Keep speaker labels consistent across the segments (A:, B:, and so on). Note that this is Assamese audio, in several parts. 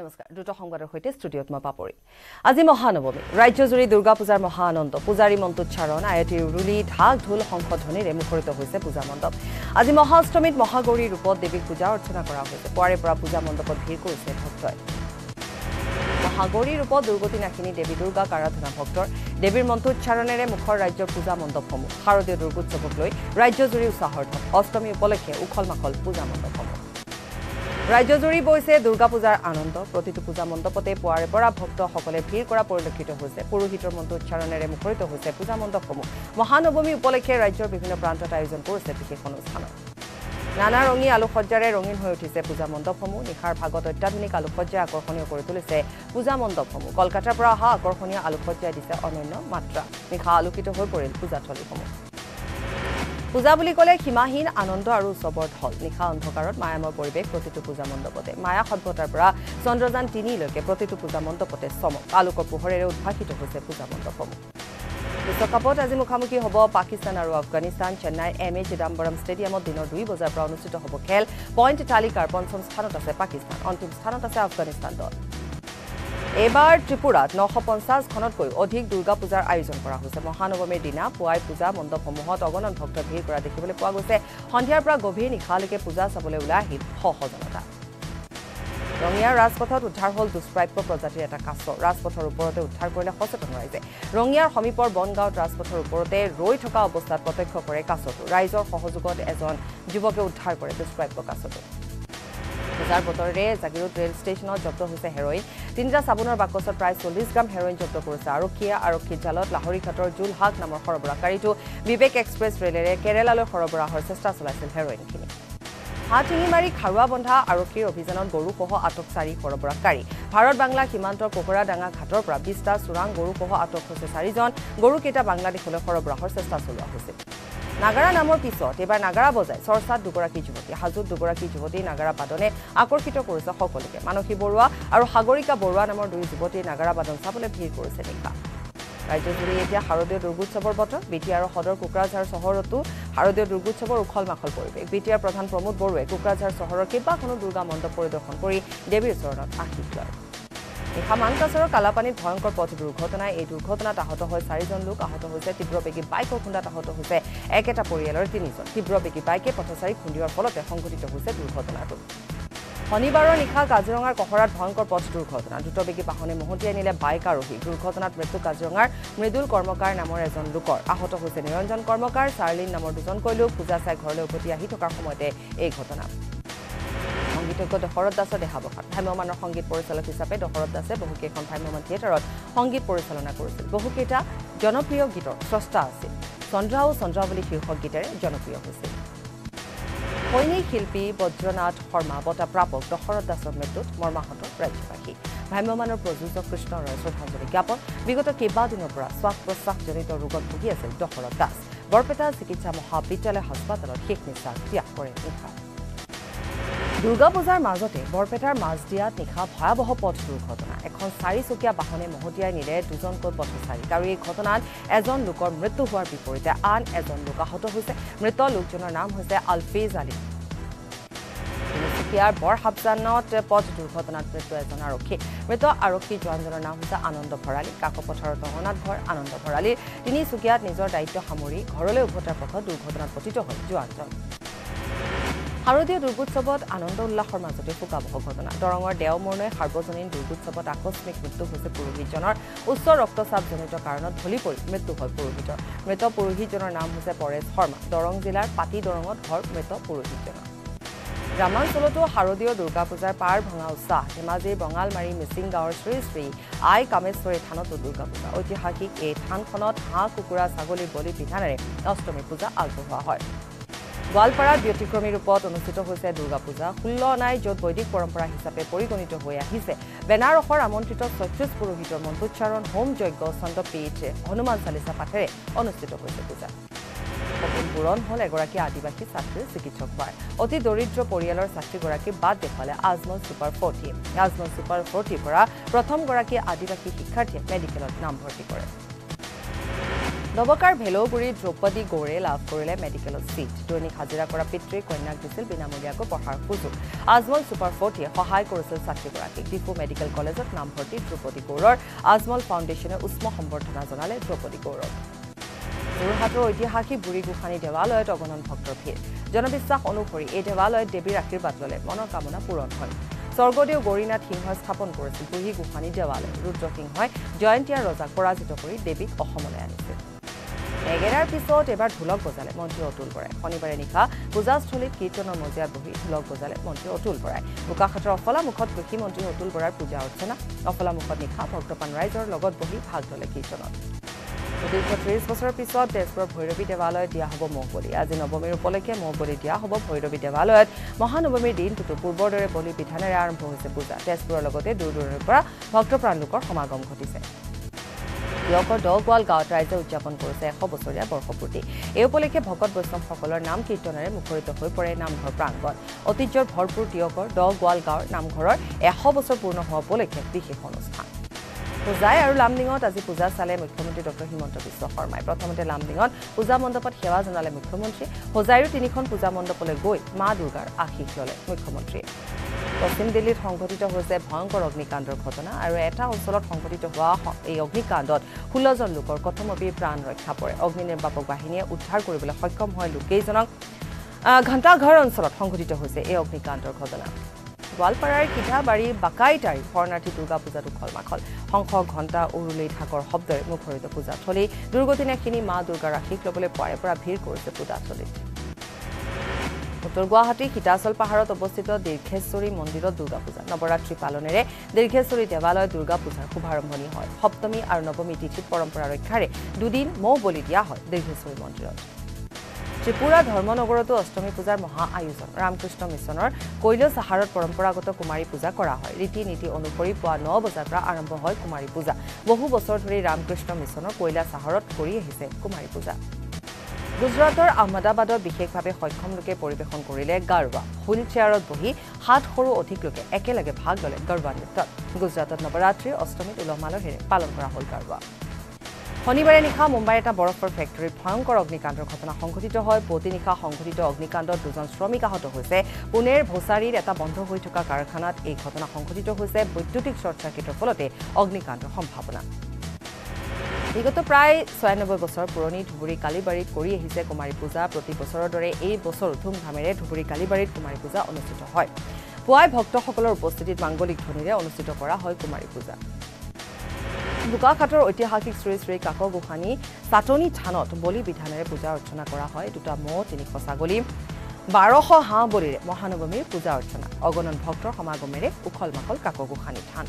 A: নমস্কাৰ দ্ৰুত সংবাদৰ সৈতে ষ্টুডিঅ'ত মই পাপৰি। আজি মহানৱমী। ৰাজ্যজুৰি দুৰ্গা পূজাৰ মহা আনন্দ পূজাৰী মন্ত্ৰোচ্চাৰণ আয়তীৰ ৰুলি ঢাক ঢোল শংখধ্বনিৰে মুখৰিত হৈছে পূজা মণ্ডপ। আজি মহাষ্টমীত মহাগৌৰীৰ ৰূপত দেৱীক পূজা অৰ্চনা কৰা হৈছে। পুৱাৰে পৰা পূজা মণ্ডপত ভিৰ কৰিছে ভক্তই। মহাগৌৰীৰ ৰূপত দুৰ্গতি নাশিনী দেৱী দুৰ্গাক আৰাধনা ভক্তৰ। দেৱীৰ মন্ত্ৰোচ্চাৰণেৰে মুখৰ ৰাজ্যৰ পূজা মণ্ডপসমূহ। শাৰদীয় দুৰ্গোৎসৱক লৈ ৰাজ্যজুৰি উৎসাহৰ ধন অষ্টমী উপলক্ষে উখল মাখল পূজা মণ্ডপসমূহ। ৰাজ্যজুৰি বৈছে দুৰ্গা পূজাৰ আনন্দ। প্ৰতিটো পূজা মণ্ডপতে পুৱাৰে পৰা ভক্তসকলে ভিৰ কৰা পৰিলক্ষিত হৈছে। পুৰোহিতৰ মন্ত্ৰোচ্চাৰণেৰে মুখৰিত হৈছে পূজা মণ্ডপসমূহ। মহানৱমী উপলক্ষে ৰাজ্যৰ বিভিন্ন প্ৰান্তত আয়োজন কৰিছে বিশেষ অনুষ্ঠানত। নানা ৰঙী আলোকসজ্জাৰে ৰঙীন হৈ উঠিছে পূজা মণ্ডপসমূহ। নিশাৰ ভাগত অত্যাধুনিক আলোকসজ্জাই আকৰ্ষণীয় কৰি তুলিছে পূজা মণ্ডপসমূহ। কলকাতাৰ পৰা অহা আকৰ্ষণীয় আলোকসজ্জাই দিছে অনন্য মাত্ৰা। নিশা আলোকিত হৈ পৰিল পূজাথলীসমূহ। পূজা বুলি ক'লে সীমাহীন আনন্দ আৰু উৎসৱৰ ঢল। নিশা অন্ধকাৰত মায়ামৰ পৰিৱেশ প্ৰতিটো পূজা মণ্ডপতে। মায়া সভ্যতাৰ পৰা চন্দ্ৰযান তিনিলৈকে প্ৰতিটো পূজা মণ্ডপতে চমক। আলোকৰ পোহৰেৰে উদ্ভাসিত হৈছে পূজা মণ্ডপসমূহ। বিশ্বকাপত আজি মুখামুখি হ'ব পাকিস্তান আৰু আফগানিস্তান। চেন্নাইৰ এম এ চিদাম্বৰম ষ্টেডিয়ামত দিনৰ দুই বজাৰ পৰা অনুষ্ঠিত হ'ব খেল। পইণ্ট তালিকাৰ পঞ্চম স্থানত আছে পাকিস্তান। অন্তিম স্থানত আছে আফগানিস্তান দল। এইবাৰ ত্ৰিপুৰাত নশ পঞ্চাছখনতকৈ অধিক দুৰ্গা পূজাৰ আয়োজন কৰা হৈছে। মহানৱমীৰ দিনা পুৱাই পূজা মণ্ডপসমূহত অগণন ভক্ত ভিৰ কৰা দেখিবলৈ পোৱা গৈছে। সন্ধিয়াৰ পৰা গভীৰ নিশালৈকে পূজা চাবলৈ ওলাই আহিল শ জনতা ৰঙিয়াৰ ৰাজপথত উদ্ধাৰ হ'ল দুষ্প্ৰাপ্য প্ৰজাতিৰ এটা কাছ। ৰাজপথৰ ওপৰতে উদ্ধাৰ কৰিলে সচেতন ৰাইজে ৰঙিয়াৰ সমীপৰ বনগাঁৱত ৰাজপথৰ ওপৰতে ৰৈ থকা অৱস্থাত প্ৰত্যক্ষ কৰে কাছটো। ৰাইজৰ সহযোগত এজন যুৱকে উদ্ধাৰ কৰে দুষ্প্ৰাপ্য কাছটো। পূজাৰ বতৰেৰে জাগিৰোড ৰেল ষ্টেচনত জব্দ হৈছে হেৰইন। তিনিটা চাবোনৰ বাকচত প্ৰায় চল্লিছ গ্ৰাম হেৰইন জব্দ কৰিছে। আৰক্ষীয়ে আৰক্ষীৰ জালত লাহৰীঘাটৰ জোলহাক নামৰ সৰবৰাহকাৰীটো বিবেক এক্সপ্ৰেছ ৰেলেৰে কেৰেলালৈ সৰবৰাহৰ চেষ্টা চলাইছিল হেৰইনখিনি। হাত শিঙি মাৰি খাৰুৱা বন্ধা আৰক্ষীৰ অভিযানত গৰুসহ আটক চাৰি সৰবৰাহকাৰী। ভাৰত বাংলা সীমান্তৰ কোকৰাডাঙা ঘাটৰ পৰা বিছটা চোৰাং গৰুসহ আটক হৈছে চাৰিজন। গৰুকেইটা বাংলাদেশলৈ সৰবৰাহৰ চেষ্টা চলোৱা হৈছিল। নাগাৰা নামৰ পিছত এইবাৰ নাগাৰা বজাই চৰ্চাত দুগৰাকী যুৱতী হাজোত দুগৰাকী যুৱতী নাগাৰা বাদনে আকৰ্ষিত কৰিছে সকলোকে। মানসী বৰুৱা আৰু সাগৰিকা বৰুৱা নামৰ দুই যুৱতীয়ে নাগাৰা বাদন চাবলৈ ভিৰ কৰিছে নিশা। ৰাজ্যজুৰি এতিয়া শাৰদীয় দুৰ্গোৎসৱৰ বতৰ বি টি আৰৰ সদৰ কোকৰাঝাৰ চহৰতো শাৰদীয় দুৰ্গোৎসৱৰ উখল মাখল পৰিৱেশ। বি টি আৰ প্ৰধান প্ৰমোদ বড়োৱে কোকৰাঝাৰ চহৰৰ কেইবাখনো দুৰ্গা মণ্ডপ পৰিদৰ্শন কৰি দেৱীৰ চৰণত আশীষ লয়। নিশা মানকাছাৰৰ কালাপানীত ভয়ংকৰ পথ দুৰ্ঘটনাই এই দুৰ্ঘটনাত আহত হয় চাৰিজন লোক আহত হৈছে। তীব্ৰবেগী বাইকৰ খুন্দাত আহত হৈছে। একেটা পৰিয়ালৰ তিনিজন। তীব্ৰবেগী বাইকে পথচাৰী খুন্দিওৱাৰ ফলতে সংঘটিত হৈছে দুৰ্ঘটনাটো। শনিবাৰৰ নিশা কাজিৰঙাৰ কহৰাত ভয়ংকৰ পথ দুৰ্ঘটনা। দ্ৰুতবেগী বাহনে মহতিয়াই নিলে বাইক আৰোহী দুৰ্ঘটনাত মৃত্যু কাজিৰঙাৰ মৃদুল কৰ্মকাৰ নামৰ এজন লোকৰ। আহত হৈছে নিৰঞ্জন কৰ্মকাৰ। চাৰ্লিন নামৰ দুজনকৈ লোক পূজা চাই ঘৰলৈ উভতি আহি থকাৰ সময়তে এই ঘটনা। সংগীতজ্ঞ দশৰথ দাসৰ দেহাৱসান। ভ্ৰাম্যমানৰ সংগীত পৰিচালক হিচাপে দশৰথ দাসে বহুকেইখন ভ্ৰাম্যমান থিয়েটাৰত সংগীত পৰিচালনা কৰিছিল। বহুকেইটা জনপ্ৰিয় গীতৰ স্ৰষ্টা আছিল। চন্দ্ৰা ও চন্দ্ৰা বুলি শীৰ্ষক গীতেৰে জনপ্ৰিয় হৈছিল। সৈনিক শিল্পী বজ্ৰনাথ শৰ্মা বঁটা প্ৰাপক দশৰথ দাসৰ মৃত্যুত মৰ্মাহত ৰাজ্যবাসী। ভ্ৰাম্যমানৰ প্ৰযোজক কৃষ্ণ ৰয় শ্ৰদ্ধাঞ্জলি জ্ঞাপন। বিগত কেইবাদিনৰ পৰা শ্বাস প্ৰশ্বাসজনিত ৰোগত ভুগি আছিল দশৰথ দাস। বৰপেটা চিকিৎসা মহাবিদ্যালয় হাস্পতালত শেষ নিশ্বাস ত্যাগ কৰে নিশা দুৰ্গা পূজাৰ মাজতে বৰপেটাৰ মাজদিয়াত নিশা ভয়াৱহ পথ দুৰ্ঘটনা। এখন চাৰিচকীয়া বাহনে মহতিয়াই নিলে দুজনকৈ পথচাৰীক আৰু এই ঘটনাত এজন লোকৰ মৃত্যু হোৱাৰ বিপৰীতে আন এজন লোক আহত হৈছে। মৃত লোকজনৰ নাম হৈছে আলফেজ আলী। তিনিচুকীয়াৰ বৰহাবজানত পথ দুৰ্ঘটনাত মৃত্যু এজন আৰক্ষী। মৃত আৰক্ষী জোৱানজনৰ নাম হৈছে আনন্দ ভৰালী। কাকপথাৰৰ তহনাত ঘৰ আনন্দ ভৰালীৰ তিনিচুকীয়াত নিজৰ দায়িত্ব সামৰি ঘৰলৈ উভতাৰ পথত দুৰ্ঘটনাত পতিত হয় জোৱানজন। শাৰদীয় দুৰ্গোৎসৱত আনন্দ উল্লাসৰ মাজতে শোকাবহ ঘটনা। দৰঙৰ দেওমৰ্ণয় সাৰ্বজনীন দুৰ্গোৎসৱত আকস্মিক মৃত্যু হৈছে পুৰোহিতজনৰ। উচ্চ ৰক্তচাপজনিত কাৰণত ঢলি পৰি মৃত্যু হয় পুৰোহিতৰ। মৃত পুৰোহিতজনৰ নাম হৈছে পৰেশ শৰ্মা। দৰং জিলাৰ পাতি দৰঙত ঘৰ মৃত পুৰোহিতজনৰ। গ্ৰামাঞ্চলতো শাৰদীয় দুৰ্গা পূজাৰ পাৰ ভঙা উৎসাহ। ধেমাজিৰ বঙালমাৰী মিচিং গাঁৱৰ শ্ৰী শ্ৰী আই কামেশ্বৰী থানতো দুৰ্গা পূজা ঐতিহাসিক এই থানখনত হাঁহ কুকুৰা ছাগলীৰ বলি বিধানেৰে অষ্টমী পূজা আগবঢ়োৱা হয়। গোৱালপাৰাত ব্যতিক্ৰমী ৰূপত অনুষ্ঠিত হৈছে দুৰ্গা পূজা ষোল্ল অনাই য'ত বৈদিক পৰম্পৰা হিচাপে পৰিগণিত হৈ আহিছে। বেনাৰসৰ আমন্ত্ৰিত ছয়ত্ৰিছ পুৰোহিতৰ মন্ত্ৰোচ্চাৰণ হোম যজ্ঞ চন্দ্ৰপীঠ হনুমান চালিচা পাঠেৰে অনুষ্ঠিত হৈছে পূজা। সপোন পূৰণ হ'ল এগৰাকী আদিবাসী ছাত্ৰীৰ চিকিৎসক হোৱাৰ। অতি দৰিদ্ৰ পৰিয়ালৰ ছাত্ৰীগৰাকী বাদ দেখুৱালে আজমল ছুপাৰ ফৰ্টিয়ে। আজমল ছুপাৰ ফৰ্টিৰ পৰা প্ৰথমগৰাকী আদিবাসী শিক্ষাৰ্থীয়ে মেডিকেলত নামভৰ্তি কৰে। নৱকাৰ ভেলৌগুৰিৰ দ্ৰৌপদী গৌৰে লাভ কৰিলে মেডিকেলত ছিট দৈনিক হাজিৰা কৰা পিতৃ কন্যাক দিছিল বিনামূলীয়াকৈ পঢ়াৰ সুযোগ। আজমল ছুপাৰ ফৰ্টিয়ে সহায় কৰিছিল ছাত্ৰীগৰাকীক। ডিফু মেডিকেল কলেজত নামভৰ্তি দ্ৰৌপদী গৌৰৰ আজমল ফাউণ্ডেশ্যনে উষ্ম সম্বৰ্ধনা জনালে দ্ৰৌপদী গৌৰৱ যোৰহাটৰ ঐতিহাসিক বুঢ়ী গোসানী দেৱালয়ত অগণন ভক্তৰ ভিৰ জনবিশ্বাস অনুসৰি এই দেৱালয়ত দেৱীৰ আশীৰ্বাদ ল'লে মনৰ কামনা পূৰণ হয়। স্বৰ্গদেউ গৌৰীনাথ সিংহই স্থাপন কৰিছিল বুঢ়ী গোসানী দেৱালয়। ৰুদ্ৰসিংহই জয়ন্তীয়া ৰজাক পৰাজিত কৰি দেৱীক অসমলৈ আনিছিল। নেগেৰাৰ পিছত এবাৰ ঢোলক বজালে মন্ত্ৰী অতুল বৰাই। শনিবাৰে নিশা পূজাস্থলীত কীৰ্তনৰ মজিয়াত বহি ঢোলক বজালে মন্ত্ৰী অতুল বৰাই। বোকাখাটৰ অফলামুখত কৃষিমন্ত্ৰী অতুল বৰাৰ পূজা অৰ্চনা। অফলামুখত নিশা ভক্তপান ৰাইজৰ লগত বহি ভাগ ল'লে কীৰ্তনত। দীৰ্ঘ ত্ৰিছ বছৰৰ পিছত তেজপুৰৰ ভৈৰৱী দেৱালয়ত দিয়া হ'ব মহ বলি আজি নৱমীৰ উপলক্ষে মহ বলি দিয়া হ'ব ভৈৰৱী দেৱালয়ত। মহানৱমীৰ দিনটোতো পূৰ্বৰ দৰে বলি বিধানেৰে আৰম্ভ হৈছে পূজা। তেজপুৰৰ লগতে দূৰ দূৰণিৰ পৰা ভক্তপ্ৰাণ লোকৰ সমাগম ঘটিছে। দিয়কৰ দহগোৱাল গাঁৱত ৰাইজে উদযাপন কৰিছে এশ বছৰীয়া বৰ্ষপূৰ্তি। এই উপলক্ষে ভকত বৈষ্ণৱসকলৰ নাম কীৰ্তনেৰে মুখৰিত হৈ পৰে নামঘৰ প্ৰাংগণ। ঐতিহ্যৰ ভৰপূৰ দিয়কৰ দহগোৱাল গাঁৱৰ নামঘৰৰ এশ বছৰ পূৰ্ণ হোৱা উপলক্ষে বিশেষ অনুষ্ঠান। পূজাই আৰু লামডিঙত আজি পূজা চালে মুখ্যমন্ত্ৰী ডক্টৰ হিমন্ত বিশ্ব শৰ্মাই। প্ৰথমতে লামডিঙত পূজা মণ্ডপত সেৱা জনালে মুখ্যমন্ত্ৰী। হোজাইৰো তিনিখন পূজা মণ্ডপলৈ গৈ মা দুৰ্গাৰ আশীষ ল'লে মুখ্যমন্ত্ৰীয়ে পশ্চিম দিল্লীত সংঘটিত হৈছে ভয়ংকৰ অগ্নিকাণ্ডৰ ঘটনা আৰু এটা অঞ্চলত সংঘটিত হোৱা এই অগ্নিকাণ্ডত ষোল্লজন লোকৰ কথমপি প্ৰাণ ৰক্ষা পৰে। অগ্নি নিৰ্বাপক বাহিনীয়ে উদ্ধাৰ কৰিবলৈ সক্ষম হয় লোককেইজনক ঘণ্টাঘৰ অঞ্চলত সংঘটিত হৈছে এই অগ্নিকাণ্ডৰ ঘটনা। গোৱালপাৰাৰ সিধাবাৰী বাকাইতাৰী শৰণাৰ্থী দুৰ্গা পূজাত উখল মাখল শংখ ঘণ্টা উৰুলি ঢাকৰ শব্দৰে মুখৰিত পূজাথলী দুৰ্গতিনাখিনি মা দুৰ্গাৰ আশীষ ল'বলৈ পুৱাৰে পৰা ভিৰ কৰিছে পূজাথলীত উত্তৰ গুৱাহাটীৰ সীতাচল পাহাৰত অৱস্থিত দীৰ্ঘেশ্বৰী মন্দিৰত দুৰ্গা পূজা। নৱৰাত্ৰি পালনেৰে দীৰ্ঘেশ্বৰী দেৱালয়ত দুৰ্গা পূজাৰ শুভাৰম্ভণি হয়। সপ্তমী আৰু নৱমী তিথিত পৰম্পৰা ৰক্ষাৰে দুদিন মৌ বলি দিয়া হয় দীৰ্ঘেশ্বৰী মন্দিৰত। ত্ৰিপুৰা ধৰ্মনগৰতো অষ্টমী পূজাৰ মহা আয়োজন। ৰামকৃষ্ণ মিছনৰ কৈল চাহাৰত পৰম্পৰাগত কুমাৰী পূজা কৰা হয়। ৰীতি নীতি অনুসৰি পুৱা ন বজাৰ পৰা আৰম্ভ হয় কুমাৰী পূজা। বহু বছৰ ধৰি ৰামকৃষ্ণ মিছনৰ কৈলা চাহাৰত কৰি আহিছে কুমাৰী পূজা। গুজৰাটৰ আহমেদাবাদত বিশেষভাৱে সক্ষম লোকে পৰিৱেশন কৰিলে গাৰৱা। হুইল চেয়াৰত বহি সাত সৰু অধিক লোকে একেলগে ভাগ ল'লে গৰবা নৃত্যত। গুজৰাটত নৱৰাত্ৰিৰ অষ্টমীত উলহ মালহেৰে পালন কৰা হ'ল গাৰৱা। শনিবাৰে নিশা মুম্বাইৰ এটা বৰফৰ ফেক্টৰীত ভয়ংকৰ অগ্নিকাণ্ডৰ ঘটনা সংঘটিত হয়। পুৱতি নিশা সংঘটিত অগ্নিকাণ্ডত দুজন শ্ৰমিক আহত হৈছে। পুনেৰ ভোচাৰীৰ এটা বন্ধ হৈ থকা কাৰখানাত এই ঘটনা সংঘটিত হৈছে। বৈদ্যুতিক শ্বৰ্ট চাৰ্কিটৰ ফলতে অগ্নিকাণ্ডৰ সম্ভাৱনা। বিগত প্ৰায় ছয়ানব্বৈ বছৰ পুৰণি ধুবুৰী কালিবাৰীত কৰি আহিছে কুমাৰী পূজা। প্ৰতি বছৰৰ দৰে এই বছৰো ধুমধামেৰে ধুবুৰী কালিবাৰীত কুমাৰী পূজা অনুষ্ঠিত হয়। পুৱাই ভক্তসকলৰ উপস্থিতিত মাংগলিক ধ্বনিৰে অনুষ্ঠিত কৰা হয় কুমাৰী পূজা। বোকাখাটৰ ঐতিহাসিক শ্ৰী শ্ৰী কাক গোসানী চাটনি থানত বলি বিধানেৰে পূজা অৰ্চনা কৰা হয় দুটা মহ তিনিশ ছাগলী বাৰশ হাঁহ বলিৰে মহানৱমীৰ পূজা অৰ্চনা। অগণন ভক্তৰ সমাগমেৰে উখল মাখল কাক গোসানী থান।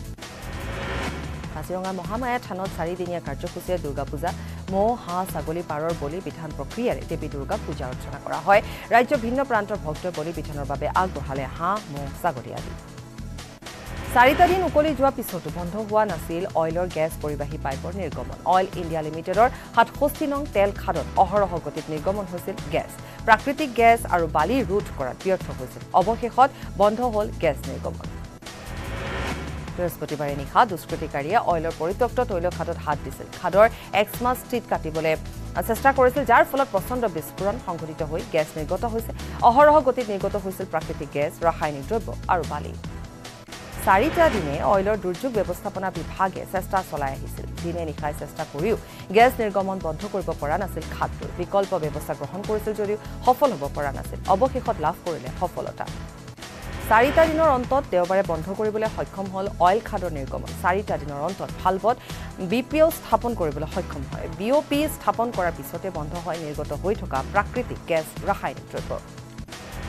A: কাজিৰঙা মহামায়া থানত চাৰিদিনীয়া কাৰ্যসূচীৰে দুৰ্গা পূজা মৌ হাঁহ ছাগলী পাৰৰ বলি বিধান প্ৰক্ৰিয়াৰে দেৱী দুৰ্গাক পূজা অৰ্চনা কৰা হয়। ৰাজ্যৰ ভিন্ন প্ৰান্তৰ ভক্তই বলি বিধানৰ বাবে আগবঢ়ালে হাঁহ মৌ ছাগলী আদি। চাৰিটা দিন উকলি যোৱা পিছতো বন্ধ হোৱা নাছিল অইলৰ গেছ পৰিবাহী পাইপৰ নিৰ্গমন। অইল ইণ্ডিয়া লিমিটেডৰ সাতষষ্ঠি নং তেল খাদত অহৰহ গতিত নিৰ্গমন হৈছিল গেছ। প্ৰাকৃতিক গেছ আৰু বালি ৰোধ কৰাত ব্যৰ্থ হৈছিল। অৱশেষত বন্ধ হ'ল গেছ নিৰ্গমন। বৃহস্পতিবাৰে নিশা দুষ্কৃতিকাৰীয়ে অইলৰ পৰিত্যক্ত তৈল খাদত হাত দিছিল। খাদৰ এক্সমাছ ষ্ট্ৰীট কাটিবলৈ চেষ্টা কৰিছিল যাৰ ফলত প্ৰচণ্ড বিস্ফোৰণ সংঘটিত হৈ গেছ নিৰ্গত হৈছে। অহৰহ গতিত নিৰ্গত হৈছিল প্ৰাকৃতিক গেছ ৰাসায়নিক দ্ৰব্য আৰু বালি। চাৰিটা দিনে অইলৰ দুৰ্যোগ ব্যৱস্থাপনা বিভাগে চেষ্টা চলাই আহিছিল। দিনে নিশাই চেষ্টা কৰিও গেছ নিৰ্গমন বন্ধ কৰিব পৰা নাছিল খাদটোৰ বিকল্প ব্যৱস্থা গ্ৰহণ কৰিছিল যদিও সফল হ'ব পৰা নাছিল। অৱশেষত লাভ কৰিলে সফলতা। চাৰিটা দিনৰ অন্তত দেওবাৰে বন্ধ কৰিবলৈ সক্ষম হ'ল অইল খাদৰ নিৰ্গমন। চাৰিটা দিনৰ অন্তত ভালভত বি পি অ' স্থাপন কৰিবলৈ সক্ষম হয়। বি অ' পি স্থাপন কৰাৰ পিছতে বন্ধ হয় নিৰ্গত হৈ থকা প্ৰাকৃতিক গেছ ৰাসায়নিক দ্ৰব্য।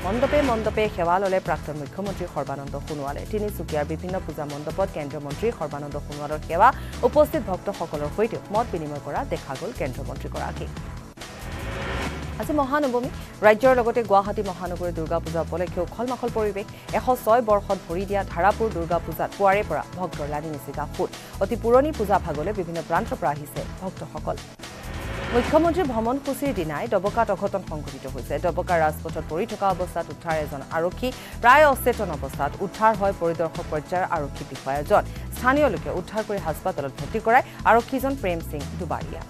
A: মণ্ডপে মণ্ডপে সেৱা ল'লে প্ৰাক্তন মুখ্যমন্ত্ৰী সৰ্বানন্দ সোণোৱালে। তিনিচুকীয়াৰ বিভিন্ন পূজা মণ্ডপত কেন্দ্ৰীয় মন্ত্ৰী সৰ্বানন্দ সোণোৱালৰ সেৱা উপস্থিত ভক্তসকলৰ সৈতেও মত বিনিময় কৰা দেখা গ'ল কেন্দ্ৰীয় মন্ত্ৰীগৰাকীক আজি মহানৱমী। ৰাজ্যৰ লগতে গুৱাহাটী মহানগৰীৰ দুৰ্গা পূজা উপলক্ষে উখল মাখল পৰিৱেশ। এশ ছয় বৰ্ষত ভৰি দিয়া ধাৰাপুৰ দুৰ্গা পূজাত পুৱাৰে পৰা ভক্তৰ লানি নিচিগা ফুট অতি পুৰণি পূজা ভাগলৈ বিভিন্ন প্ৰান্তৰ পৰা আহিছে ভক্তসকল। মুখ্যমন্ত্ৰীৰ ভ্ৰমণসূচীৰ দিনাই ডবকাত অঘটন সংঘটিত হৈছে। ডবকাৰ ৰাজপথত পৰি থকা অৱস্থাত উদ্ধাৰ এজন আৰক্ষী প্ৰায় অচেতন অৱস্থাত উদ্ধাৰ হয় পৰিদৰ্শক পৰ্যায়ৰ আৰক্ষী বিষয়া এজন স্থানীয় লোকে উদ্ধাৰ কৰি হাস্পতালত ভৰ্তি কৰায় আৰক্ষীজন প্ৰেম সিং দুবাৰীয়া।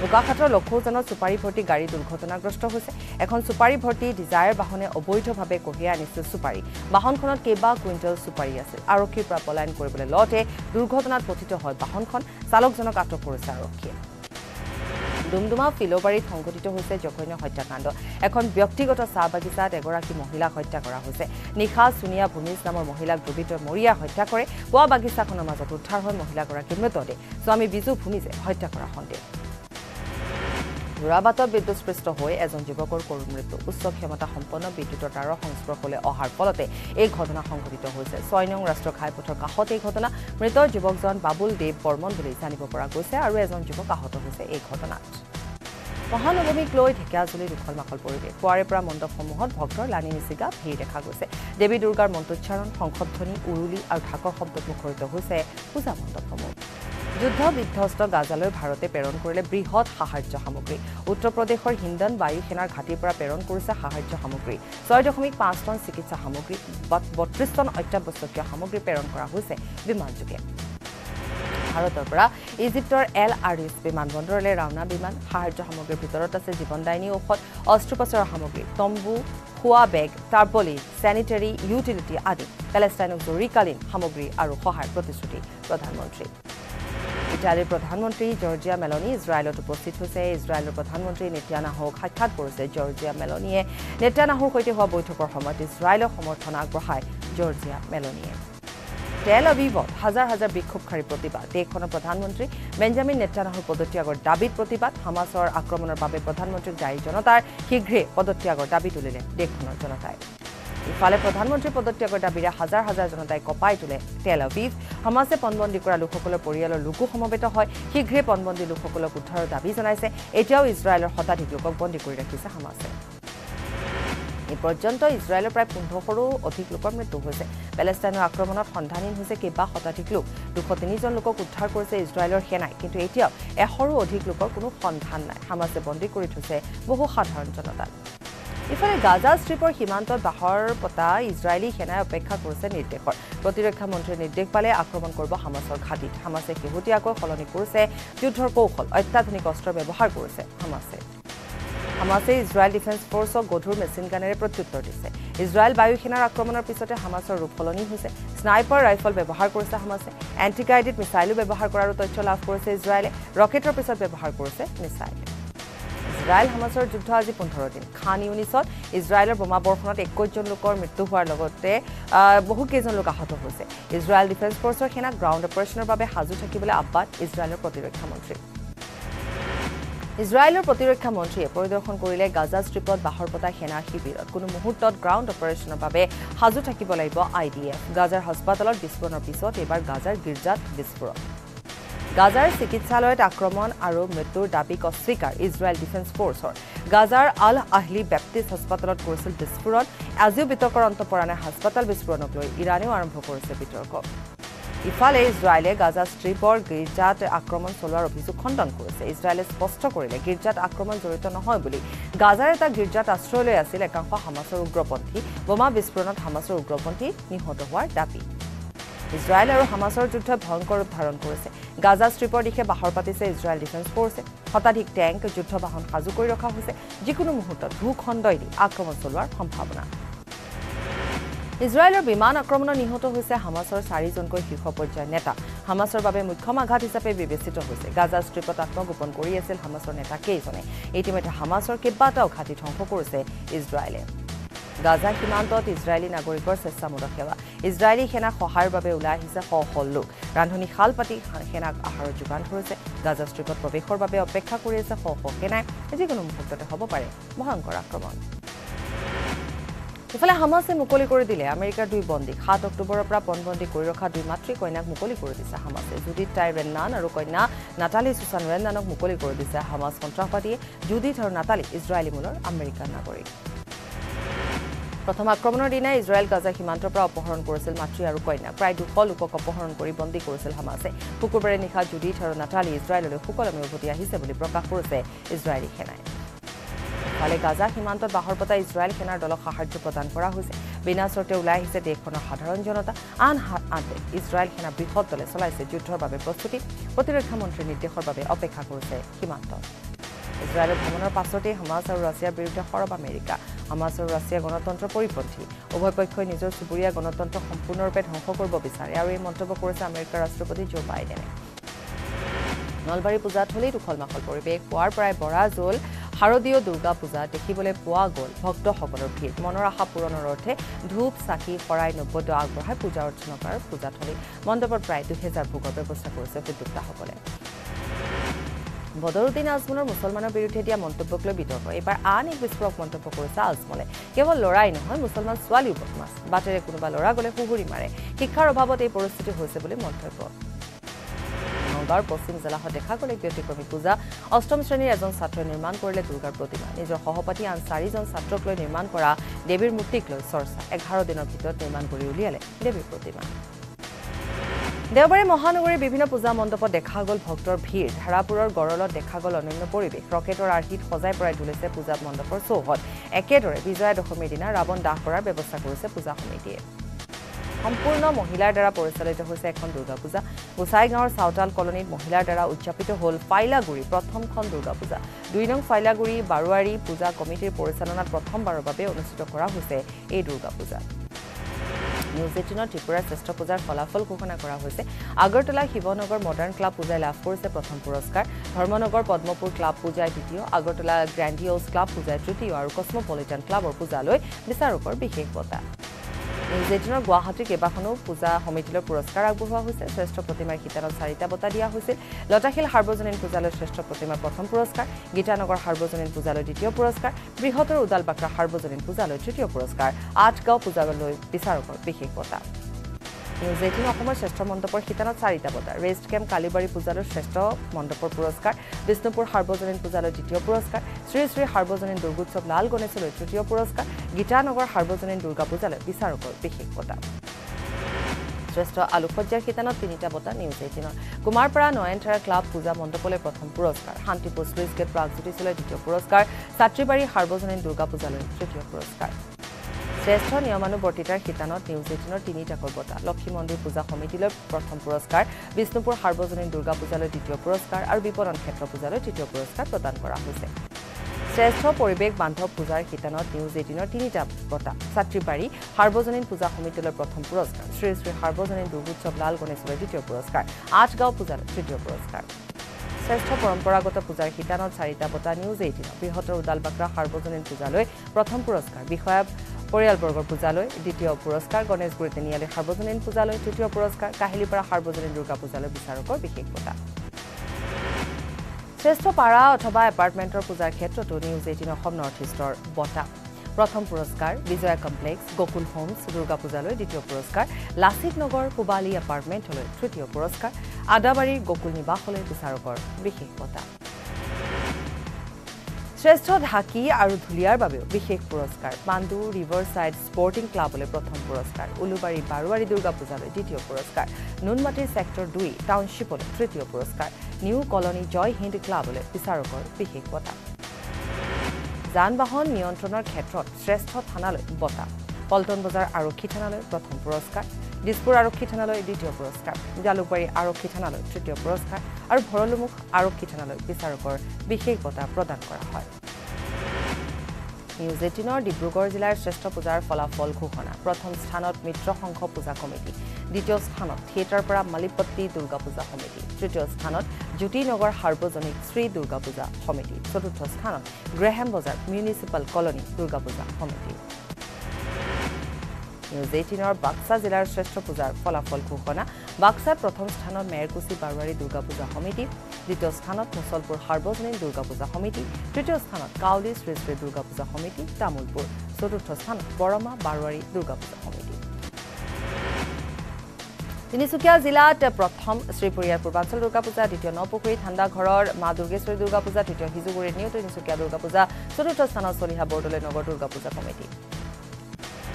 A: বোকাখাটৰ লখৌজানত চুপাৰী ভৰ্তি গাড়ী দুৰ্ঘটনাগ্ৰস্ত হৈছে। এখন চুপাৰী ভৰ্তি ডিজায়াৰ বাহনে অবৈধভাৱে কঢ়িয়াই আনিছিল চুপাৰী। বাহনখনত কেইবা কুইণ্টেল চুপাৰী আছিল আৰক্ষীৰ পৰা পলায়ন কৰিবলৈ লওঁতে দুৰ্ঘটনাত পতিত হয় বাহনখন। চালকজনক আটক কৰিছে আৰক্ষীয়ে। ডুমডুমা ফিলবাৰীত সংঘটিত হৈছে জঘন্য হত্যাকাণ্ড। এখন ব্যক্তিগত চাহ বাগিচাত এগৰাকী মহিলাক হত্যা কৰা হৈছে। নিশা চুনীয়া ভূমিজ নামৰ মহিলাক দুৰ্বৃত্তই মৰিয়া হত্যা কৰে। পুৱা বাগিচাখনৰ মাজত উদ্ধাৰ হয় মহিলাগৰাকীৰ মৃতদেহ। স্বামী বিজু ভূমিজে হত্যা কৰা সন্দেহ। যোৰাবাটত বিদ্যুৎস্পৃষ্ট হৈ এজন যুৱকৰ কৰুণ মৃত্যু উচ্চ ক্ষমতা সম্পন্ন বিদ্যুতৰ তাঁৰৰ সংস্পৰ্শলৈ অহাৰ ফলতে এই ঘটনা সংঘটিত হৈছে। ছয় নং ৰাষ্ট্ৰীয় ঘাইপথৰ কাষত এই ঘটনা মৃত যুৱকজন বাবুল দেৱ বৰ্মন বুলি জানিব পৰা গৈছে আৰু এজন যুৱক আহত হৈছে এই ঘটনাত। মহানৱমীক লৈ ঢেকীয়াজুলিত উখল মাখল পৰিৱেশ। পুৱাৰে পৰা মণ্ডপসমূহত ভক্তৰ লানি নিচিগা ভিৰ দেখা গৈছে। দেৱী দুৰ্গাৰ মন্ত্ৰোচ্চাৰণ শংখধ্বনি উৰুলি আৰু ঢাকৰ শব্দত মুখৰিত হৈছে পূজা মণ্ডপসমূহ। যুদ্ধ বিধ্বস্ত গাজালৈ ভাৰতে প্ৰেৰণ কৰিলে বৃহৎ সাহায্য সামগ্ৰী। উত্তৰ প্ৰদেশৰ হিন্দন বায়ু সেনাৰ ঘাটিৰ পৰা প্ৰেৰণ কৰিছে সাহায্য সামগ্ৰী। ছয় দশমিক পাঁচ টন চিকিৎসা সামগ্ৰী বত্ৰিছ টন অত্যাৱশ্যকীয় সামগ্ৰী প্ৰেৰণ কৰা হৈছে বিমানযোগে ভাৰতৰ পৰা ইজিপ্তৰ এল আৰ ইউছ বিমানবন্দৰলৈ ৰাওনা বিমান। সাহায্য সামগ্ৰীৰ ভিতৰত আছে জীৱনদায়িনী ঔষধ অস্ত্ৰোপচাৰৰ সামগ্ৰী তম্বু খোৱা বেগ টাৰ্পলি ছেনিটেৰী ইউটিলিটি আদি। পেলেষ্টাইনক জৰুৰীকালীন সামগ্ৰী আৰু সহায়ৰ প্ৰতিশ্ৰুতি প্ৰধানমন্ত্ৰী। ইটালীৰ প্ৰধানমন্ত্ৰী জৰ্জিয়া মেলনী ইজৰাইলত উপস্থিত হৈছে। ইজৰাইলৰ প্ৰধানমন্ত্ৰী নেতিয়ানাহুক সাক্ষাৎ কৰিছে। জৰ্জিয়া মেলনীয়ে নেতিয়ানাহুৰ সৈতে হোৱা বৈঠকৰ সময়ত ইজৰাইলক সমৰ্থন আগবঢ়ায় জৰ্জিয়া মেলনীয়ে। তেল অবিবত হাজাৰ হাজাৰ বিক্ষোভকাৰী প্ৰতিবাদ। দেশখনৰ প্ৰধানমন্ত্ৰী বেঞ্জামিন নেতানাহুৰ পদত্যাগৰ দাবীত প্ৰতিবাদ। হামাছৰ আক্ৰমণৰ বাবে প্ৰধানমন্ত্ৰীক দায়ী জনতাৰ শীঘ্ৰে পদত্যাগৰ দাবী তুলিলে দেশখনৰ জনতাই। ইফালে প্ৰধানমন্ত্ৰীৰ পদত্যাগৰ দাবীৰে হাজাৰ হাজাৰ জনতাই কঁপাই তোলে তেল অভিভ হামাছে পণবন্দী কৰা লোকসকলৰ পৰিয়ালৰ লোকো সমবেত হয়। শীঘ্ৰে পণবন্দী লোকসকলক উদ্ধাৰৰ দাবী জনাইছে। এতিয়াও ইজৰাইলৰ শতাধিক লোকক বন্দী কৰি ৰাখিছে হামাছে। এই পৰ্যন্ত ইজৰাইলৰ প্ৰায় পোন্ধৰশৰো অধিক লোকৰ মৃত্যু হৈছে। পেলেষ্টাইনৰ আক্ৰমণত সন্ধানহীন হৈছে কেইবা শতাধিক লোক। দুশ তিনিজন লোকক উদ্ধাৰ কৰিছে ইজৰাইলৰ সেনাই। কিন্তু এতিয়াও এশৰো অধিক লোকৰ কোনো সন্ধান নাই। হামাছে বন্দী কৰি থৈছে বহু সাধাৰণ জনতাক। ইফালে গাজা ষ্ট্ৰীপৰ সীমান্তত বাহৰ পতা ইজৰাইলী সেনাই অপেক্ষা কৰিছে নিৰ্দেশৰ। প্ৰতিৰক্ষা মন্ত্ৰীয়ে নিৰ্দেশ পালে আক্ৰমণ কৰিব হামাছৰ ঘাটিত। হামাছে শেহতীয়াকৈ সলনি কৰিছে যুদ্ধৰ কৌশল অত্যাধুনিক অস্ত্ৰ ব্যৱহাৰ কৰিছে হামাছে। হামাছে ইজৰাইল ডিফেন্স ফৰ্চক গধুৰ মেচিন গানেৰে প্ৰত্যুত্তৰ দিছে। ইজৰাইল বায়ু সেনাৰ আক্ৰমণৰ পিছতে হামাছৰ ৰূপ সলনি হৈছে। স্নাইপাৰ ৰাইফল ব্যৱহাৰ কৰিছে হামাছে। এণ্টি গাইডেড মিছাইলো ব্যৱহাৰ কৰাৰো তথ্য লাভ কৰিছে ইজৰাইলে। ৰকেটৰ পিছত ব্যৱহাৰ কৰিছে মিছাইল। ইজৰাইল হামাছৰ যুদ্ধ আজি পোন্ধৰ দিন। খান ইউনিছত ইজৰাইলৰ বোমা বৰ্ষণত একৈছজন লোকৰ মৃত্যু হোৱাৰ লগতে বহুকেইজন লোক আহত হৈছে। ইজৰাইল ডিফেন্স ফৰ্চৰ সেনাক গ্ৰাউণ্ড অপাৰেশ্যনৰ বাবে সাজু থাকিবলৈ আহ্বান ইজৰাইলৰ প্ৰতিৰক্ষা মন্ত্ৰী। ইজৰাইলৰ প্ৰতিৰক্ষা মন্ত্ৰীয়ে পৰিদৰ্শন কৰিলে গাজা ষ্ট্ৰীপত বাহৰ পতা সেনাৰ শিবিৰত। কোনো মুহূৰ্তত গ্ৰাউণ্ড অপাৰেশ্যনৰ বাবে সাজু থাকিব লাগিব আই ডি এফ। গাজাৰ হস্পিটেলত বিস্ফোৰণৰ পিছত এইবাৰ গাজাৰ গীৰ্জাত বিস্ফোৰণ। গাজাৰ চিকিৎসালয়ত আক্ৰমণ আৰু মৃত্যুৰ দাবীক অস্বীকাৰ ইজৰাইল ডিফেন্স ফৰ্চৰ। গাজাৰ আল আহলি বেপ্টিষ্ট হস্পিটেলত কৰিছিল বিস্ফোৰণ। আজিও বিতৰ্কৰ অন্ত পৰা নাই হাস্পতাল বিস্ফোৰণক লৈ। ইৰাণেও আৰম্ভ কৰিছে বিতৰ্ক। ইফালে ইজৰাইলে গাজা ষ্ট্ৰীপৰ গীৰ্জাত আক্ৰমণ চলোৱাৰ অভিযোগ খণ্ডন কৰিছে। ইজৰাইলে স্পষ্ট কৰিলে গীৰ্জাত আক্ৰমণ জড়িত নহয় বুলি। গাজাৰ এটা গীৰ্জাত আশ্ৰয় লৈ আছিল একাংশ হামাছৰ উগ্ৰপন্থী। বোমা বিস্ফোৰণত হামাছৰ উগ্ৰপন্থী নিহত হোৱাৰ দাবী। ইজৰাইল আৰু হামাছৰ যুদ্ধই ভয়ংকৰ ৰূপ ধাৰণ কৰিছে। গাজা ষ্ট্ৰীপৰ দিশে বাহৰ পাতিছে ইজৰাইল ডিফেন্স ফৰ্চে। শতাধিক টেংক যুদ্ধ বাহন সাজু কৰি ৰখা হৈছে। যিকোনো মুহূৰ্তত ভূখণ্ডই দি আক্ৰমণ চলোৱাৰ সম্ভাৱনা। ইজৰাইলৰ বিমান আক্ৰমণত নিহত হৈছে হামাছৰ চাৰিজনকৈ শীৰ্ষ পৰ্যায়ৰ নেতা। হামাছৰ বাবে মুখ্যম আঘাত হিচাপে বিবেচিত হৈছে। গাজা ষ্ট্ৰীপত আত্মগোপন কৰি আছিল হামাছৰ নেতা কেইজনে। ইতিমধ্যে হামাছৰ কেইবাটাও ঘাটি ধ্বংস কৰিছে ইজৰাইলে। গাজা সীমান্তত ইজৰাইলী নাগৰিকৰ স্বেচ্ছামূলক সেৱা ইজৰাইলী সেনাক সহায়ৰ বাবে ওলাই আহিছে শ শ লোক। ৰান্ধনি শাল পাতি সেনাক আহাৰৰ যোগান ধৰিছে। গাজা ষ্ট্ৰীপত প্ৰৱেশৰ বাবে অপেক্ষা কৰি আছে শ শ সেনাই। যিকোনো মুহূৰ্ততে হ'ব পাৰে। ভয়ংকৰ আক্ৰমণ। ইফালে হামাছে মুকলি কৰি দিলে। আমেৰিকাৰ দুই বন্দীক সাত অক্টোবৰৰ পৰা পণবন্দী কৰি ৰখা দুই মাতৃ কন্যাক মুকলি কৰি দিছে হামাছে। জুডিত টাই ৰেন্নান আৰু কন্যা নাটালী সুচান ৰেন্নানক মুকলি কৰি দিছে হামাছ সন্ত্ৰাসবাদীয়ে জুডিত আৰু নাটালী ইজৰাইলী মূলৰ আমেৰিকাৰ নাগৰিক। প্ৰথম আক্ৰমণৰ দিনাই ইজৰাইল গাজা সীমান্তৰ পৰা অপহৰণ কৰিছিল মাতৃ আৰু কন্যাক প্ৰায় দুশ লোকক অপহৰণ কৰি বন্দী কৰিছিল হামাছে। শুকুৰবাৰে নিশা জুডিথ আৰু নাটালী ইজৰাইললৈ সুকলমে উভতি আহিছে বুলি প্ৰকাশ কৰিছে ইজৰাইলী সেনাই। ইফালে গাজা সীমান্তত বাহৰ পতা ইজৰাইল সেনাৰ দলক সাহায্য প্ৰদান কৰা হৈছে। বিনা চৰ্তে ওলাই আহিছে দেশখনৰ সাধাৰণ জনতা। আন আনহাতে ইজৰাইল সেনা বৃহৎ দলে চলাইছে যুদ্ধৰ বাবে প্ৰস্তুতি। প্ৰতিৰক্ষা মন্ত্ৰীৰ নিৰ্দেশৰ বাবে অপেক্ষা কৰিছে সীমান্তত। ইজৰাইলৰ ভ্ৰমণৰ পাছতেই হামাছ আৰু ৰাছিয়াৰ বিৰুদ্ধে সৰব আমেৰিকা। হামাছ আৰু ৰাছিয়া গণতন্ত্ৰ পৰিপন্থী। উভয় পক্ষই নিজৰ চুবুৰীয়া গণতন্ত্ৰ সম্পূৰ্ণৰূপে ধ্বংস কৰিব বিচাৰে আৰু এই মন্তব্য কৰিছে আমেৰিকাৰ ৰাষ্ট্ৰপতি জো বাইডেনে। নলবাৰী পূজাথলীত উখল মাখল পৰিৱেশ। পুৱাৰ পৰাই বৰা জল শাৰদীয় দুৰ্গা পূজা দেখিবলৈ পোৱা গ'ল ভক্তসকলৰ ভিৰ। মনৰ আশা পূৰণৰ অৰ্থে ধূপ চাকি শৰাই নব্বৈটো আগবঢ়াই পূজা অৰ্চনা কৰাৰ পূজাথলী মণ্ডপত প্ৰায় দুহেজাৰ ভোগৰ ব্যৱস্থা কৰিছে উদ্যোক্তাসকলে বদৰুদ্দিন আজমলৰ মুছলমানৰ বিৰুদ্ধে দিয়া মন্তব্যক লৈ বিতৰ্ক। এইবাৰ আন এক বিস্ফোৰক মন্তব্য কৰিছে আজমলে। কেৱল ল'ৰাই নহয় মুছলমান ছোৱালীও বদমাছ। বাটেৰে কোনোবা ল'ৰা গ'লে সুহুৰি মাৰে। শিক্ষাৰ অভাৱত এই পৰিস্থিতি হৈছে বুলি মন্তব্য। নগাঁৱৰ পশ্চিম জিলাহত দেখা গ'ল এক ব্যতিক্ৰমী পূজা। অষ্টম শ্ৰেণীৰ এজন ছাত্ৰই নিৰ্মাণ কৰিলে দুৰ্গাৰ প্ৰতিমা। নিজৰ সহপাঠী আন চাৰিজন ছাত্ৰক লৈ নিৰ্মাণ কৰা দেৱীৰ মূৰ্তিক লৈ চৰ্চা। এঘাৰ দিনৰ ভিতৰত নিৰ্মাণ কৰি উলিয়ালে দেৱীৰ প্ৰতিমা। দেওবাৰে মহানগৰীৰ বিভিন্ন পূজা মণ্ডপত দেখা গ'ল ভক্তৰ ভিৰ। ধাৰাপুৰৰ গড়লত দেখা গ'ল অনন্য পৰিৱেশ। ৰকেটৰ আৰ্হিত সজাই পৰাই তুলিছে পূজা মণ্ডপৰ চৌহদ। একেদৰে বিজয়া দশমীৰ দিনা ৰাৱণ দাহ কৰাৰ ব্যৱস্থা কৰিছে পূজা সমিতিয়ে। সম্পূৰ্ণ মহিলাৰ দ্বাৰা পৰিচালিত হৈছে এখন দুৰ্গা পূজা গোচাইগাঁৱৰ চাওতাল কলনীত মহিলাৰ দ্বাৰা উদযাপিত হ'ল ফাইলাগুৰি প্ৰথমখন দুৰ্গা পূজা দুই নং ফাইলাগুৰি বাৰোৱাৰী পূজা কমিটিৰ পৰিচালনাত প্ৰথমবাৰৰ বাবে অনুষ্ঠিত কৰা হৈছে এই দুৰ্গা পূজা নিউজ এইটিনত ত্ৰিপুৰাৰ শ্ৰেষ্ঠ পূজাৰ ফলাফল ঘোষণা কৰা হৈছে। আগৰতলা শিৱনগৰ মডাৰ্ণ ক্লাব পূজাই লাভ কৰিছে প্ৰথম পুৰস্কাৰ। ধৰ্মনগৰ পদ্মপুৰ ক্লাব পূজাই দ্বিতীয়। আগৰতলা গ্ৰেণ্ডিঅ'জ ক্লাব পূজাই তৃতীয়। আৰু কসমপলিটান ক্লাবৰ পূজালৈ বিচাৰকৰ বিশেষ বঁটা। এইটিনৰ গুৱাহাটীৰ কেইবাখনো পূজা সমিতিলৈ পুৰস্কাৰ আগবঢ়োৱা হৈছে। শ্ৰেষ্ঠ প্ৰতিমাৰ শিতানত চাৰিটা বঁটা দিয়া হৈছিল। লতাশিল সাৰ্বজনীন পূজালৈ শ্ৰেষ্ঠ প্ৰতিমাৰ প্ৰথম পুৰস্কাৰ গীতানগৰ সাৰ্বজনীন পূজালৈ দ্বিতীয় পুৰস্কাৰ বৃহত্তৰ উদালবাক্ৰা সাৰ্বজনীন পূজালৈ তৃতীয় পুৰস্কাৰ আঠগাঁও পূজালৈ বিচাৰকৰ বিশেষ বঁটা। এইটিন অসমৰ শ্ৰেষ্ঠ মণ্ডপৰ শিতানত চাৰিটা বঁটা। ৰেষ্ট কেম্প কালিবাৰী পূজালৈ শ্ৰেষ্ঠ মণ্ডপৰ পুৰস্কাৰ বিষ্ণুপুৰ সাৰ্বজনীন পূজালৈ দ্বিতীয় পুৰস্কাৰ শ্ৰী শ্ৰী সাৰ্বজনীন দুৰ্গোৎসৱ লাল গণেশলৈ তৃতীয় পুৰস্কাৰ গীতানগৰ সাৰ্বজনীন দুৰ্গা পূজালৈ বিচাৰকৰ বিশেষ বঁটা। শ্ৰেষ্ঠ আলোকসজ্জাৰ শিতানত তিনিটা বঁটা নিউজ এইটিনৰ কুমাৰপাৰা নয়নতাৰা ক্লাব পূজা মণ্ডপলৈ প্ৰথম পুৰস্কাৰ শান্তিপুৰ শ্লুইচ গেট প্ৰাগজ্যোতিষলৈ দ্বিতীয় পুৰস্কাৰ ছাত্ৰীবাৰী সাৰ্বজনীন দুৰ্গা পূজালৈ তৃতীয় পুৰস্কাৰ। শ্ৰেষ্ঠ নিয়মানুবৰ্তিতাৰ শিতানত নিউজ এইটিনৰ তিনিটাকৈ বঁটা। লক্ষী মন্দিৰ পূজা সমিতিলৈ প্ৰথম পুৰস্কাৰ বিষ্ণুপুৰ সাৰ্বজনীন দুৰ্গা পূজালৈ দ্বিতীয় পুৰস্কাৰ আৰু বিপণন ক্ষেত্ৰ পূজালৈ তৃতীয় পুৰস্কাৰ প্ৰদান কৰা হৈছে। শ্ৰেষ্ঠ পৰিৱেশ বান্ধৱ পূজাৰ শিতানত নিউজ এইটিনৰ তিনিটা বঁটা। ছাত্ৰীবাৰী সাৰ্বজনীন পূজা সমিতিলৈ প্ৰথম পুৰস্কাৰ। শ্ৰী শ্ৰী সাৰ্বজনীন দুৰ্গোৎসৱ লাল গণেশলৈ দ্বিতীয় পুৰস্কাৰ। আঠগাঁও পূজালৈ তৃতীয় পুৰস্কাৰ। শ্ৰেষ্ঠ পৰম্পৰাগত পূজাৰ শিতানত চাৰিটা বঁটা নিউজ এইটিনৰ বৃহত্তৰ উদালবাক্ৰা সাৰ্বজনীন পূজালৈ প্ৰথম পুৰস্কাৰ। বিষয়া পৰিয়ালবৰ্গৰ পূজালৈ দ্বিতীয় পুৰস্কাৰ গণেশগুৰি তিনিআলি সাৰ্বজনীন পূজালৈ তৃতীয় পুৰস্কাৰ কাহিলীপাৰা সাৰ্বজনীন দুৰ্গা পূজালৈ বিচাৰকৰ বিশেষ বঁটা শ্ৰেষ্ঠ পাৰা অথবা এপাৰ্টমেণ্টৰ পূজাৰ ক্ষেত্ৰতো নিউজ এইটিন অসম নৰ্থ ইষ্টৰ বঁটা। প্ৰথম পুৰস্কাৰ বিজয়া কমপ্লেক্স গকুল হোমছ দুৰ্গা পূজালৈ দ্বিতীয় পুৰস্কাৰ লাচিত নগৰ পুবালী এপাৰ্টমেণ্টলৈ তৃতীয় পুৰস্কাৰ আদাবাৰীৰ গকুল নিবাসলৈ বিচাৰকৰ বিশেষ বঁটা শ্ৰেষ্ঠ ঢাকি আৰু ঢুলীয়াৰ বাবেও বিশেষ পুৰস্কাৰ। পাণ্ডু ৰিভাৰ ছাইড স্পৰ্টিং ক্লাবলৈ প্ৰথম পুৰস্কাৰ। উলুবাৰী বাৰোৱাৰী দুৰ্গা পূজালৈ দ্বিতীয় পুৰস্কাৰ। নুনমাটিৰ ছেক্টৰ দুই টাউনশ্বিপলৈ তৃতীয় পুৰস্কাৰ। নিউ কলনী জয় হিন্দ ক্লাবলৈ বিচাৰকৰ বিশেষ বঁটা। যান বাহন নিয়ন্ত্ৰণৰ ক্ষেত্ৰত শ্ৰেষ্ঠ থানালৈ বঁটা। পল্টন বজাৰ আৰক্ষী থানালৈ প্ৰথম পুৰস্কাৰ। দিছপুৰ আৰক্ষী থানালৈ দ্বিতীয় পুৰস্কাৰ জালুকবাৰী আৰক্ষী থানালৈ তৃতীয় পুৰস্কাৰ আৰু ভৰলুমুখ আৰক্ষী থানালৈ বিচাৰকৰ বিশেষ বঁটা প্ৰদান কৰা হয়। নিউজ এইটিনৰ ডিব্ৰুগড় জিলাৰ শ্ৰেষ্ঠ পূজাৰ ফলাফল ঘোষণা। প্ৰথম স্থানত মিত্ৰ সংঘ পূজা সমিতি দ্বিতীয় স্থানত থিয়েটাৰ পৰা মালিপট্টি দুৰ্গা পূজা সমিতি তৃতীয় স্থানত জ্যোতিনগৰ সাৰ্বজনিক শ্ৰী দুৰ্গা পূজা সমিতি চতুৰ্থ স্থানত গ্ৰেহাম বজাৰ মিউনিচিপাল কলনী দুৰ্গা পূজা সমিতি। নিউজ এইটিনৰ বাক্সা জিলাৰ শ্ৰেষ্ঠ পূজাৰ ফলাফল ঘোষণা। বাক্সাত প্ৰথম স্থানত মেৰকুচি বাৰোৱাৰী দুৰ্গা পূজা সমিতি দ্বিতীয় স্থানত মুছলপুৰ সাৰ্বজনীন দুৰ্গা পূজা সমিতি তৃতীয় স্থানত কাউলী শ্ৰী শ্ৰী দুৰ্গা পূজা সমিতি তামোলপুৰ চতুৰ্থ স্থানত বৰমা বাৰোৱাৰী দুৰ্গা পূজা সমিতি। তিনিচুকীয়া জিলাত প্ৰথম শ্ৰীপুৰীয়াৰ পূৰ্বাঞ্চল দুৰ্গা পূজা দ্বিতীয় নপুখুৰী ঠাণ্ডা ঘৰৰ মা দুৰ্গেশ্বৰী দুৰ্গা পূজা তৃতীয় সিজুগুৰিৰ নিউ তিনিচুকীয়া দুৰ্গা পূজা চতুৰ্থ স্থানত চলিহা বৰদলৈ নগৰ দুৰ্গা পূজা কমিটি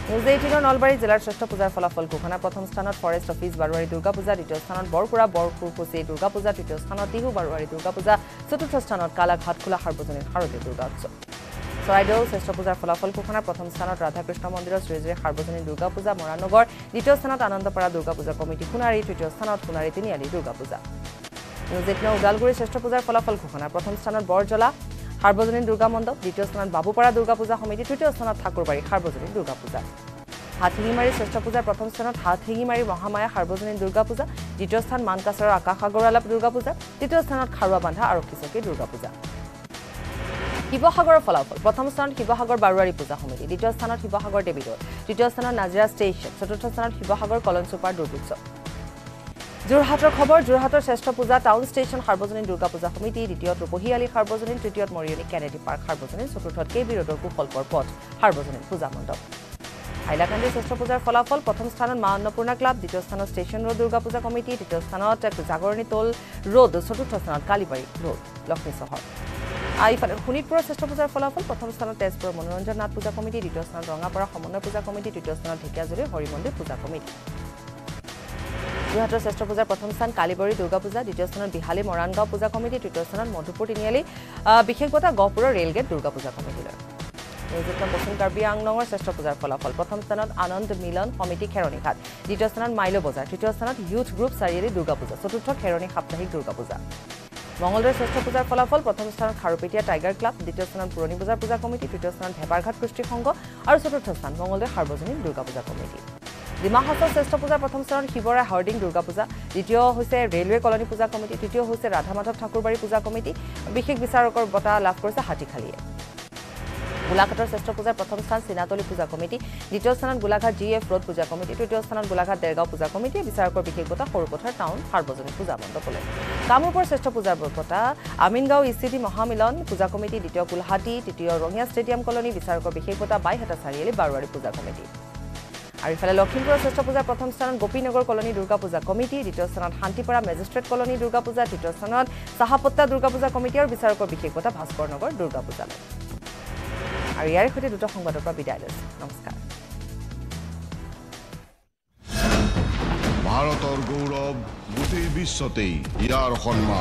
A: নিউজ এইটিনৰ নলবাৰী জিলাৰ শ্ৰেষ্ঠ পূজাৰ ফলাফল ঘোষণা। প্ৰথম স্থানত ফৰেষ্ট অফিচ বাৰোৱাৰী দুৰ্গা পূজা। দ্বিতীয় স্থানত বৰকুৰা বৰকুৰকুচি দুৰ্গা পূজা। তৃতীয় স্থানত টিহু বাৰোৱাৰী দুৰ্গা পূজা। চতুৰ্থ স্থানত কালা ঘাটখোলা সাৰ্বজনীন শাৰদীয় দুৰ্গা উৎসৱ। চৰাইদেউ শ্ৰেষ্ঠ পূজাৰ ফলাফল ঘোষণা। প্ৰথম স্থানত ৰাধাকৃষ্ণ মন্দিৰৰ শ্ৰীজীৰ সাৰ্বজনীন দুৰ্গা পূজা। মৰাণনগৰ দ্বিতীয় স্থানত আনন্দপাৰা দুৰ্গা পূজা কমিটি সোণাৰী। তৃতীয় স্থানত সোণাৰী তিনিআলি দুৰ্গা পূজা। নিউজ এইটিনৰ ওদালগুৰি শ্ৰেষ্ঠ পূজাৰ ফলাফল ঘোষণা। প্ৰথম স্থানত বৰজলা সাৰ্বজনীন দুৰ্গা মণ্ডপ দ্বিতীয় স্থানত বাবুপাৰা দুৰ্গা পূজা সমিতি তৃতীয় স্থানত ঠাকুৰবাৰী সাৰ্বজনীন দুৰ্গা পূজা। হাতশিঙিমাৰী শ্ৰেষ্ঠ পূজাৰ প্ৰথম স্থানত হাতশিঙিমাৰী মহামায়া সাৰ্বজনীন দুৰ্গা পূজা দ্বিতীয় স্থান মানকাছাৰৰ আকাশ আগৰৱালা দুৰ্গা পূজা তৃতীয় স্থানত খাৰুৱা বান্ধা আৰক্ষী চকী দুৰ্গা পূজা। শিৱসাগৰৰ ফলাফল প্ৰথম স্থানত শিৱসাগৰ বাৰোৱাৰী পূজা সমিতি দ্বিতীয় স্থানত শিৱসাগৰ দেৱীদৌল তৃতীয় স্থানত নাজিৰা ষ্টেচন চতুৰ্থ স্থানত শিৱসাগৰ কলন চুপাৰ দুৰ্গোৎসৱ। যোৰহাটৰ খবৰ যোৰহাটৰ শ্ৰেষ্ঠ পূজা টাউন ষ্টেচন সাৰ্বজনীন দুৰ্গা পূজা সমিতি দ্বিতীয়ত ৰূপহীয়ালী সাৰ্বজনীন তৃতীয়ত মৰিয়নী কেনেডি পাৰ্ক সাৰ্বজনীন চতুৰ্থত কে বি ৰোডৰ কুশলপৰ পথ সাৰ্বজনীন পূজা মণ্ডপ। হাইলাকান্দি শ্ৰেষ্ঠ পূজাৰ ফলাফল প্ৰথম স্থানত মা অন্নপূৰ্ণা ক্লাব দ্বিতীয় স্থানত station road Durga Puja committee তৃতীয় স্থানত জাগৰণী টোল ৰোড চতুৰ্থ স্থানত কালিবাৰী ৰোড লক্ষ্মী চহৰ। ইফালে শোণিতপুৰৰ শ্ৰেষ্ঠ পূজাৰ ফলাফল প্ৰথম স্থানত তেজপুৰৰ মনোৰঞ্জন নাথ পূজা কমিটি দ্বিতীয় স্থানত ৰঙাপাৰা সমন্বয় পূজা কমিটি তৃতীয় স্থানত ঢেকিয়াজুলিৰ হৰিমন্দিৰ পূজা কমিটি যোৰহাটৰ শ্ৰেষ্ঠ পূজাৰ প্ৰথম স্থান কালিবৰী দুৰ্গা পূজা দ্বিতীয় স্থানত বিহালী মৰাণগাঁও পূজা কমিটি তৃতীয় স্থানত মধুপুৰ তিনিআলি বিশেষ বঁটা গহপুৰৰ ৰেলগেট দুৰ্গা পূজা কমিটিলৈ। নিয়োজিত পশ্চিম কাৰ্বি আংলঙৰ শ্ৰেষ্ঠ পূজাৰ ফলাফল প্ৰথম স্থানত আনন্দ মিলন সমিতি খেৰণীঘাট দ্বিতীয় স্থানত মাইলো বজাৰ তৃতীয় স্থানত ইউথ গ্ৰুপ চাৰিআলি দুৰ্গা পূজা চতুৰ্থ খেৰণী সাপ্তাহিক দুৰ্গা পূজা। মঙলদৈৰ শ্ৰেষ্ঠ পূজাৰ ফলাফল প্ৰথম স্থানত খাৰুপেটীয়া টাইগাৰ ক্লাব দ্বিতীয় স্থানত পুৰণি বজাৰ পূজা কমিটি তৃতীয় স্থানত ভেপাৰঘাট কৃষ্টি সংঘ আৰু চতুৰ্থ স্থান মঙলদৈ সাৰ্বজনীন দুৰ্গা পূজা কমিটি। ডিমা হাছৰ শ্ৰেষ্ঠ পূজাৰ প্ৰথম স্থানত শিৱৰাই হাৰ্ডিং দুৰ্গা পূজা দ্বিতীয় হৈছে ৰেলৱে কলনী পূজা কমিটি তৃতীয় হৈছে ৰাধা মাধৱ ঠাকুৰবাৰী পূজা কমিটি বিশেষ বিচাৰকৰ বঁটা লাভ কৰিছে হাতীখালীয়ে। গোলাঘাটৰ শ্ৰেষ্ঠ পূজাৰ প্ৰথম স্থান চিনাতলী পূজা কমিটি দ্বিতীয় স্থানত Golaghat G F road puja committee তৃতীয় স্থানত গোলাঘাট দেৰগাঁও পূজা কমিটিয়ে বিচাৰকৰ বিশেষ বঁটা সৰুপথাৰ টাউন সাৰ্বজনীন পূজা মণ্ডপলৈ। কামৰূপৰ শ্ৰেষ্ঠ পূজাৰ বঁটা Amingaon E C D Mahamilan Puja committee দ্বিতীয় গুৱাহাটী তৃতীয় ৰঙিয়া ষ্টেডিয়াম কলনী বিচাৰকৰ বিশেষ বঁটা বাইহাটা চাৰিআলি বাৰোৱাৰী পূজা কমিটি। আৰু ইফালে লখিমপুৰৰ শ্ৰেষ্ঠ পূজাৰ প্ৰথম স্থানত গোপীনগৰ কলনী দুৰ্গা পূজা কমিটি দ্বিতীয় স্থানত শান্তিপাৰা মেজিষ্ট্ৰেট কলনী দুৰ্গা পূজা তৃতীয় স্থানত চাহাপত্তা দুৰ্গা পূজা কমিটি আৰু বিচাৰকৰ বিশেষ বঁটা ভাস্কৰ নগৰ দুৰ্গা পূজালৈ। আৰু ইয়াৰ সৈতে দুটা সংবাদৰ পৰা বিদায় লৈছোঁ। নমস্কাৰ।
B: ভাৰতৰ গৌৰৱ গোটেই বিশ্বতেই ইয়াৰ সন্মান।